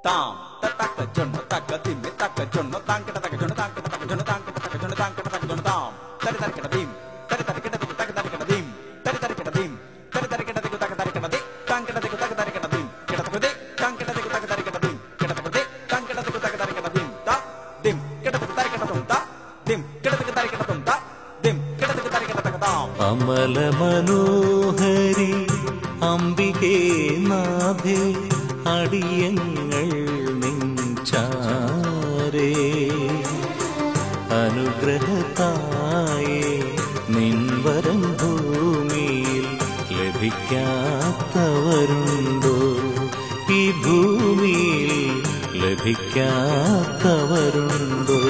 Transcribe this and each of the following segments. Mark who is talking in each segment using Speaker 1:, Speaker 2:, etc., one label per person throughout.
Speaker 1: tam tatak jon tatak tim tatak jon tang kita tak jon tang kita tak jon tang kita tak jon tang kita tak jon tam tari tari kita bim tari tari kita tak tari kita bim tari tari kita bim tari tari kita tak tari kita dik tang kita tak tari kita bim kita tak dik tang kita tak tari kita bim kita tak dik tang kita tak tari kita bim ta dim kita tak tari kita tum ta dim kita tak tari kita tum ta dim kita tak tari kita tak tam
Speaker 2: amal manohari ambike naadhe അടിയങ്ങ നിഞ്ചാരേ അനുഗ്രഹത്തായേ നിൻവരം ഭൂമിയിൽ ലഭിക്കാത്തവരുണ്ടോ? ഈ ഭൂമിയിൽ ലഭിക്കാത്തവരുണ്ടോ?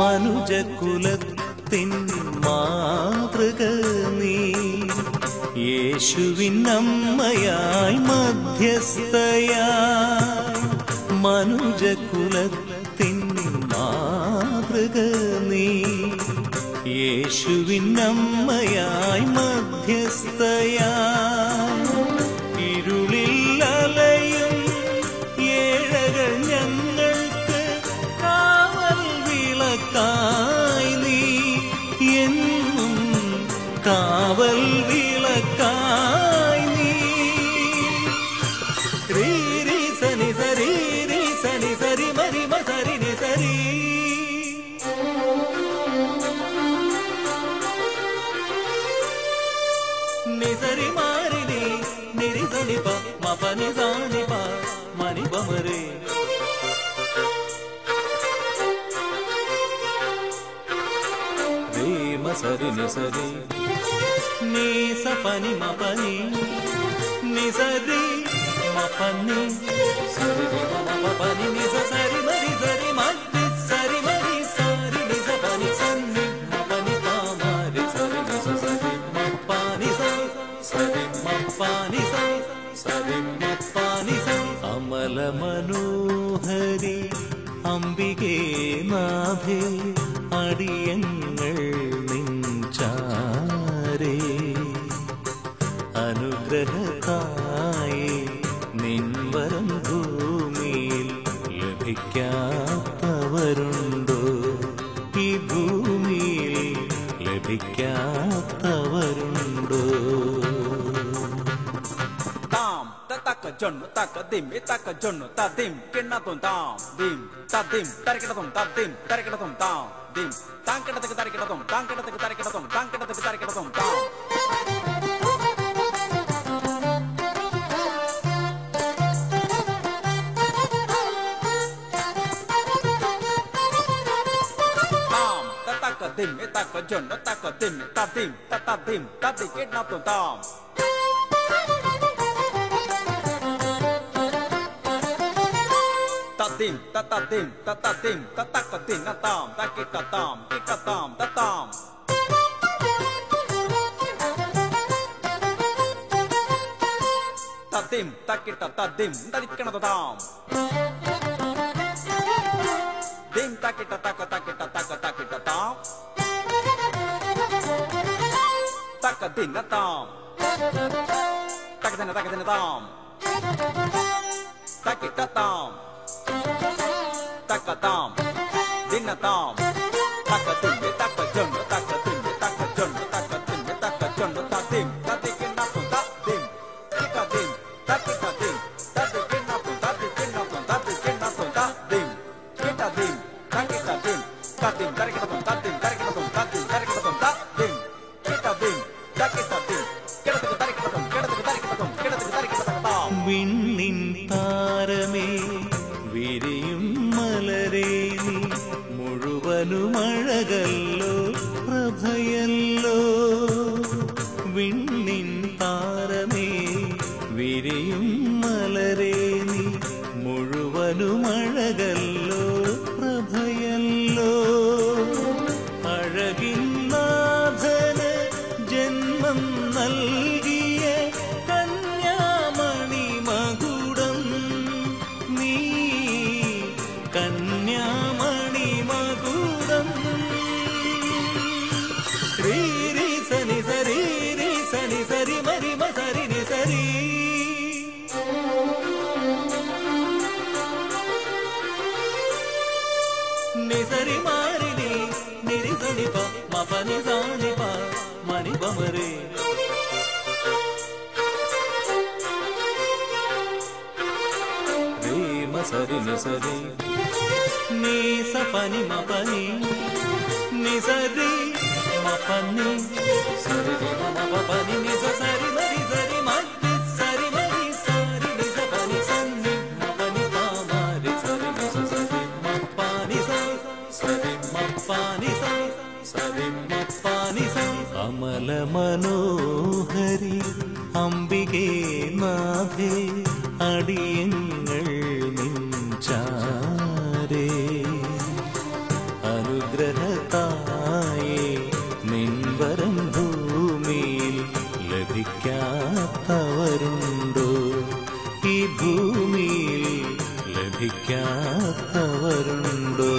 Speaker 2: മനുജകുലത്തിൻ മാതൃക നീ. യേശുവിൻ അമ്മയായി മധ്യസ്ഥയായി മനുജകുലത്തിൻ മാതൃക നീ. യേശുവിൻ അമ്മയായി മധ്യസ്ഥയായി കാവൽ വിളക്കായി നീ രീ രീ സനി സരി രീ സനി സരി മരി മ സരി നി സരി నిజరి మారిని నిరి సని ప మ పని సాని ప మని బమరే సరి ని సరి నీ స పని మ పని ని సరి మ పని సరి ని మ మ ప పని ని స సరి మరి సరి మధ్య సరి మరి సరి ని స పని సన్ని మ పని ప మరి సరి ని స సరి మ పని స సరి మ పని స సరి మ పని స അമല മനോഹരി അംബികേ നാഥേ അടിയങ്ങൾ ലഭിക്കാത്തവരുണ്ടോ ഈ ഭൂമിയിൽ ലഭിക്കാത്തവരുണ്ടോ
Speaker 1: തക്ക ജൊണ്ണു തക്ക ദിം ഈ തക്ക ജൊണ്ണു തദ്ദിം കിണ്ണത്തും താം ദിം തദ്ദിം തരക്കിടതും തദ്ദിം തരക്കിടതും താം ദിം താങ്കിടത്തേക്ക് തരക്കിടതും താങ്കിടത്തേക്ക് തരക്കിടതും താങ്കിടത്തേക്ക് തരക്കിടതും താം তাক জন্য তাক তিম তা তিম তা তা তিম তা দিকে না তো দাম tim ta ta tim ta ta tim ta ta ka tin na tam ta ki ta tam ki ta tam ta tam ta tim ta ki ta ta tim ta dik na ta tam tim ta ki ta ta ka ta tom. Ta kita tom. Ta ka tom. Din tom. Ta ka tung ta ka jung
Speaker 2: മഴകല്ലോ പ്രഭയല്ലോ. വിണ്ണിൻ താരമേ വിരിയും മലരേ നീ മുഴുവനും അഴകല്ലോ గమ సరి సరి. నిసరి మారిని నిరిసనిప మపని సానిప మణి సరి. నిసరి నీ సపని మపని నిసరి మపని సరి మపని മനോഹരി അംബികേ നാഥേ അടിയങ്ങൾ നിഞ്ചാരേ അനുഗ്രഹത്തായേ നിൻവരം ഭൂമിയിൽ ലഭിക്കാത്തവരുണ്ടോ? ഈ ഭൂമിയിൽ ലഭിക്കാത്തവരുണ്ടോ?